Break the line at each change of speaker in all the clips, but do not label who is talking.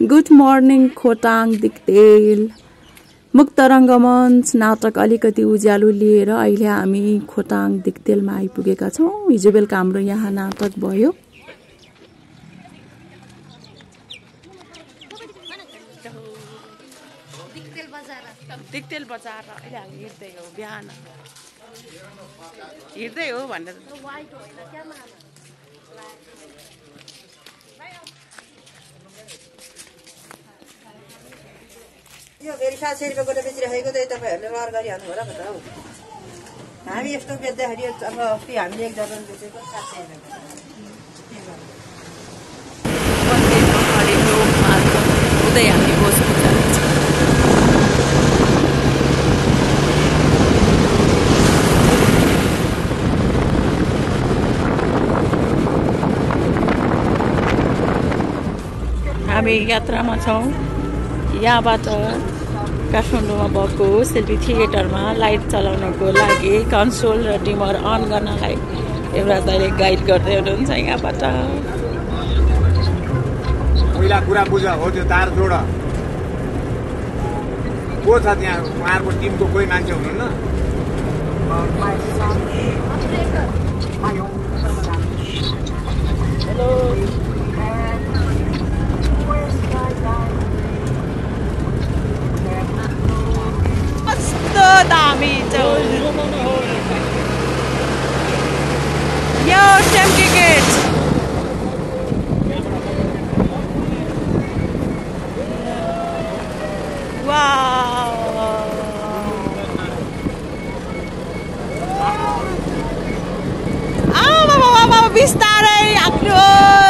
Good morning Khotang Diktel मुक्त रङ्गमञ्च नाटक अलिकति उज्यालो लिएर अहिले हामी खोटाङ दिक्तेलमा आइपुगेका छौँ हिजो बेलुका हाम्रो यहाँ नाटक भयो
दिक्तेल बजार अहिले हामी हिँड्दै हो बिहान हिँड्दै हो भनेर
यो फेरि सात सय रुपियाँ गोटा बेचिराखेको त तपाईँहरूले रहर गरिहाल्नु होला त हौ। हामी यस्तो बेच्दाखेरि अब अस्ति हामीले एक दर्जन बेचेको सात सय रुपियाँ
हामी यात्रामा छौँ। यहाँबाट काठमाडौँमा भएको सेल्फी थिएटरमा लाइट चलाउनको लागि कन्सोल र डिमर अन गर्नलाई एउटा दाइले गाइड गर्दै हुनुहुन्छ यहाँबाट।
पहिला कुरा बुझ हो त्यो तार जोड। को छ त्यहाँ? उहाँहरूको टिमको कोही मान्छे हुनुहुन्न?
कस्तो
conquistar aí a.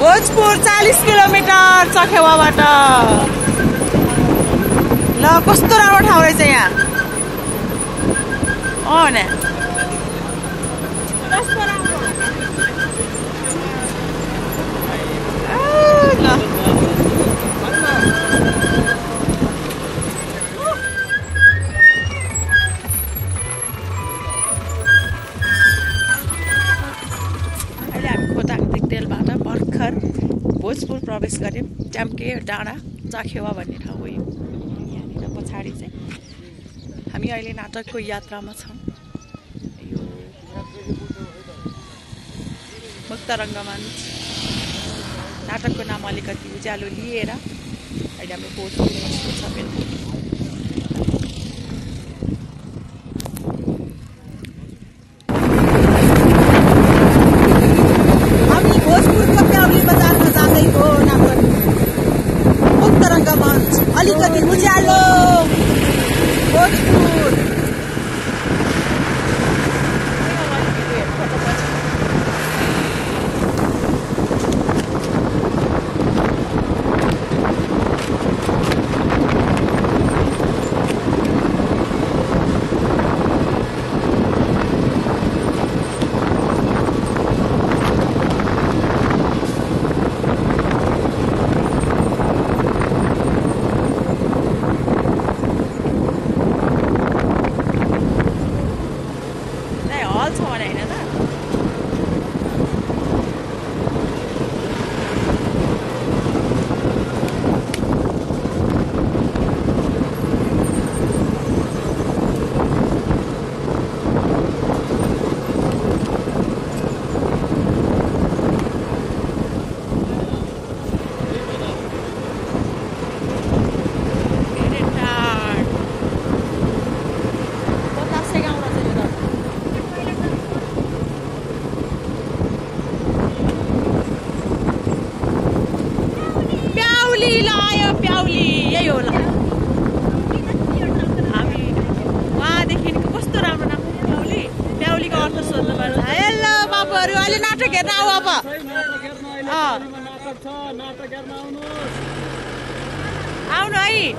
भोजपुर चालिस किलोमिटर चखेवाबाट। ल कस्तो राम्रो ठाउँ रहेछ यहाँ? अँ ने। ल। प्रवेश गऱ्यौँ। ट्याम्के डाँडा चाखेवा भन्ने ठाउँ हो यो। यहाँनिर पछाडि चाहिँ। हामी अहिले नाटकको यात्रामा छौँ। यो मुक्त रङ्गमञ्च नाटकको नाम अलिकति उज्यालो लिएर अहिले हाम्रो बस्नु छ बेला प्याउली यही होला
हामी उहाँदेखिको कस्तो राम्रो राम्रो प्याउली प्याउलीको अर्थ सोध्नु पर्छ हेलो बाबुहरू अहिले
नाटक हेर्न आऊ अब आउनु है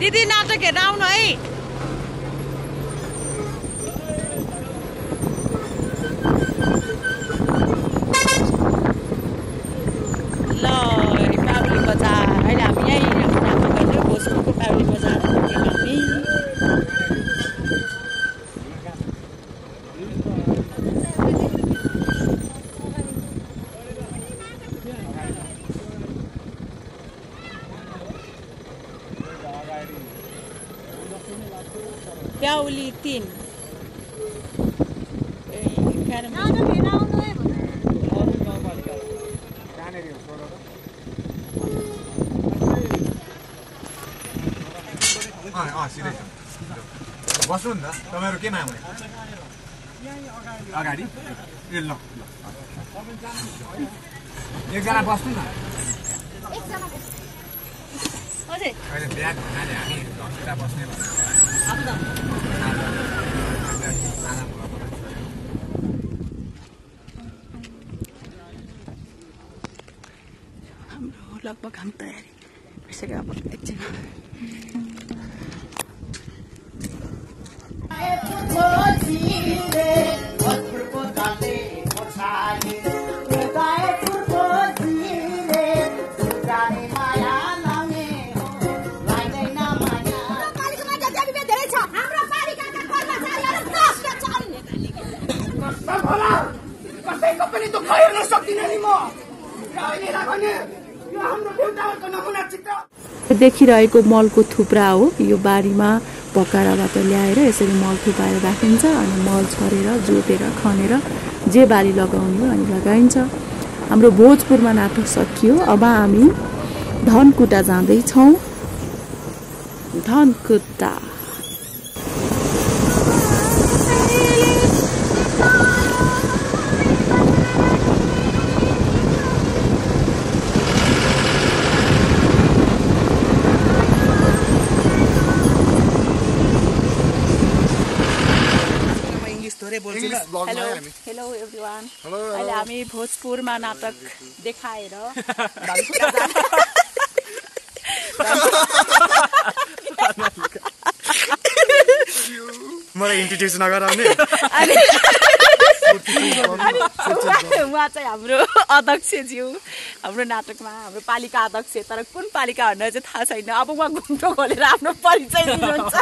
दिदी नाटक हेर्न आउनु है
अँ अँ सिधै छ बस्नु नि त तपाईँहरू केमा आउने अगाडि ए ल ल। एकजना बस्नु न अहिले बिहान हुनाले हामी घन्टा बस्ने भनेर
हाम्रो लगभग हामी तयारी भइसक्यो अब एकछिन
पालिकामा
देखिरहेको मलको थुप्रा हो। यो बारीमा पकाराबाट ल्याएर यसरी मल थुपाएर राखिन्छ अनि मल छरेर जोतेर खनेर जे बाली लगाउने हो अनि लगाइन्छ। हाम्रो भोजपुरमा नाटक सकियो। अब हामी धनकुटा जाँदैछौँ। धनकुटा।
हेलो हेलो एभ्रिवान अहिले हामी भोजपुरमा नाटक देखाएर
मलाई इन्ट्रोड्युस नगराउने
अनि अनि उहाँ उहाँ चाहिँ हाम्रो अध्यक्षज्यू हाम्रो नाटकमा हाम्रो पालिका अध्यक्ष। तर कुन पालिका भनेर चाहिँ थाहा छैन। अब उहाँ घुम्टो खोलेर आफ्नो परिचय दिनुहुन्छ।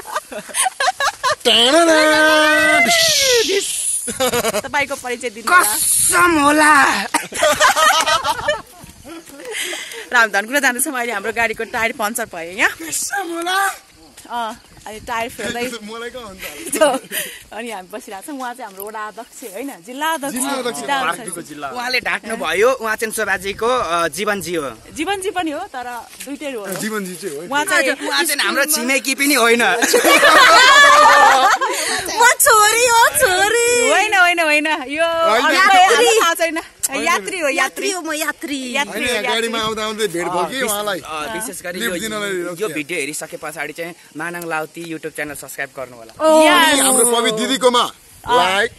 तपाईँको परिचय दिनु होला।
कसम होला।
धनकुटा जाँदैछौँ अहिले हाम्रो गाडीको टायर पङ्चर भयो यहाँ। अँ अनि टायर फेर्दै अनि हामी बसिरहेको छौँ उहाँ चाहिँ हाम्रो वडा अध्यक्ष होइन जिल्ला अध्यक्ष जिल्ला अध्यक्ष
उहाँले ढाँट्नु भयो उहाँ चाहिँ शोभाजीको जीवनजी हो
जीवनजी पनि हो तर दुइटै हो
जीवनजी चाहिँ
उहाँ चाहिँ
उहाँ चाहिँ हाम्रो छिमेकी पनि होइन
छोरी हो छोरी
होइन होइन होइन यो छैन यात्री हो यात्री
हो म यात्री
गाडीमा आउँदा आउँदै भेट भयो कि उहाँलाई
विशेष गरी यो। भिडियो हेरिसके पछाडि चाहिँ मानङ लाउती युट्युब च्यानल सब्सक्राइब गर्नु होला
हाम्रो पवि दिदीकोमा लाइक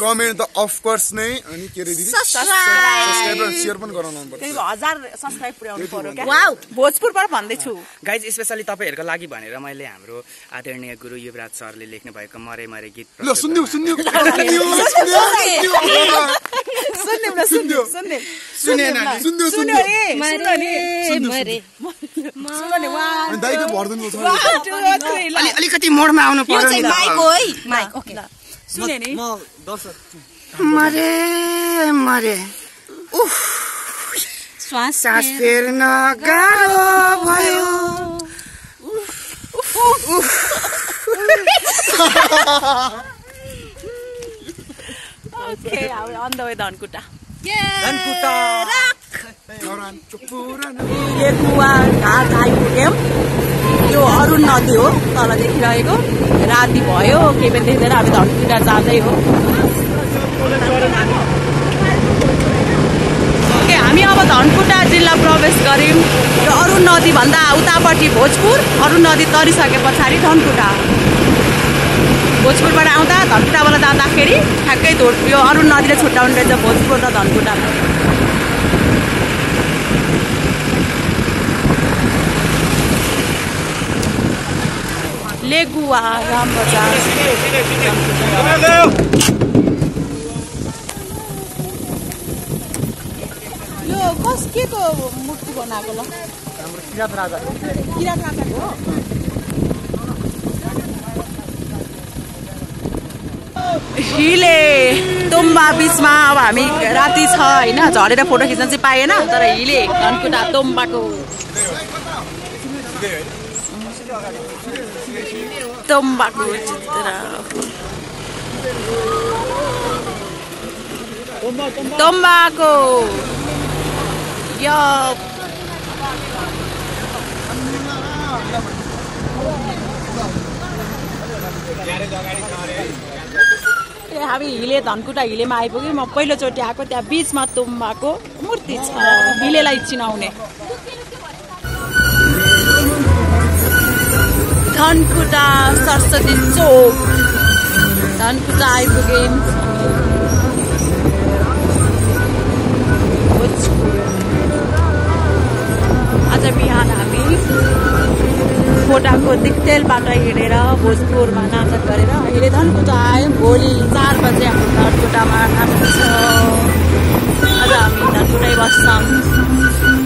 कमेन्ट त अफकोर्स नै अनि के अरे दिदी सब्सक्राइब र सेयर पनि गराउनु पर्छ
त्यही हजार सब्सक्राइब पुर्याउनु पर्यो क्या
वाउ।
भोजपुरबाट भन्दैछु
गाइज स्पेसली तपाईँहरूको लागि भनेर मैले हाम्रो आदरणीय गुरु युवराज सरले लेख्नु भएको मरे मरे गीत
ल सुनिदेऊ सुनिदेऊ
सुन्यौँ न सुन्यौँ सुन्यौँ सुन्यो सुन्यो
अलिकति मोडमा आउनु पर्यो
चाहिँ
नि मरे मरे उफ
श्वास
सास फेर्न गाह्रो भयो
ओके अब on the way Dhankuta Lekuwa Ghat आइपुग्यौँ। यो अरुण नदी हो तल देखिरहेको राति भयो केही पनि देख्दैन। हामी धनकुटा जाँदै हो। ओके हामी अब धनकुटा जिल्ला प्रवेश गऱ्यौँ। यो अरुण नदी नदीभन्दा उतापट्टि भोजपुर अरुण नदी तरिसके पछाडि धनकुटा। भोजपुरबाट आउँदा धनकुटाबाट जाँदाखेरि ठ्याक्कै धोट यो अरुण नदीले छुट्याउने रहेछ भोजपुर र धनकुटा। लेगुवा राम यो कस के को मूर्ति बनाएको ल? किरात राजाको हो? हिले तुम्बा बिचमा अब हामी राति छ होइन? झरेर फोटो खिच्न चाहिँ पाएन तर हिले धनकुटा तुम्बाको तुम्बाको चित्र। तुम्बाको यो हामी हिले धनकुटा हिलेमा आइपुग्यौँ। म पहिलोचोटि आएको त्यहाँ बिचमा तुम्बाको मूर्ति छ। हिलेलाई चिनाउने। धनकुटा सरस्वती चोक। धनकुटा आइपुग्यौँ आज बिहान हामी कोटाको दिक्तेलबाट हिँडेर भोजपुरमा 三 사.